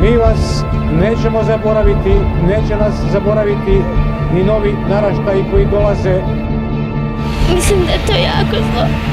Mi vas nećemo zaboraviti, neće nas zaboraviti ni novi naraštaji koji dolaze. Mislim da je to jako zlo.